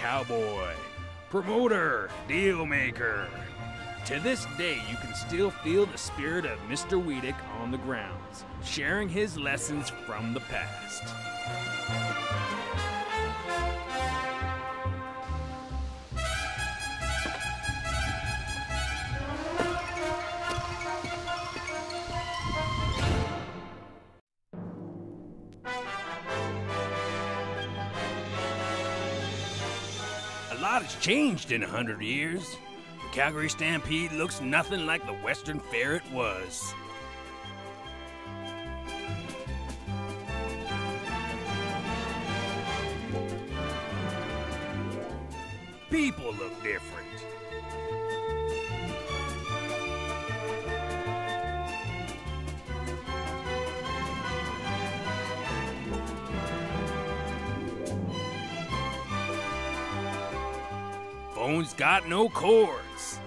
cowboy, promoter, deal maker. To this day, you can still feel the spirit of Mr. Weadick on the grounds, sharing his lessons from the past. Lot has changed in a hundred years. The Calgary Stampede looks nothing like the Western Fair it was. People look different. Phone's got no cords.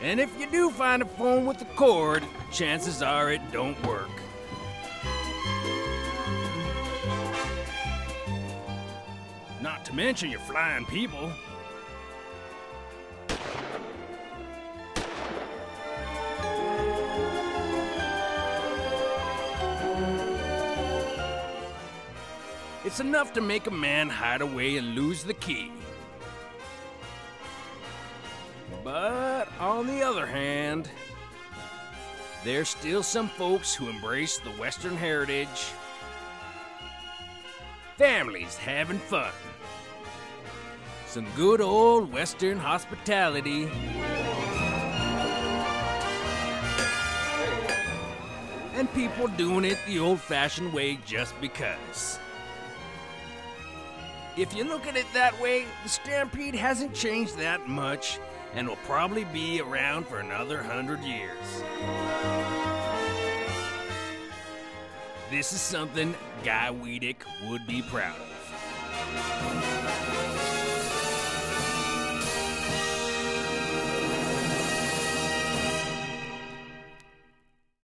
And if you do find a phone with a cord, chances are it don't work. Not to mention your flying people. It's enough to make a man hide away and lose the key. But on the other hand, there's still some folks who embrace the Western heritage. Families having fun. Some good old Western hospitality. And people doing it the old fashioned way just because. If you look at it that way, the Stampede hasn't changed that much and will probably be around for another hundred years. This is something Guy Weadick would be proud of.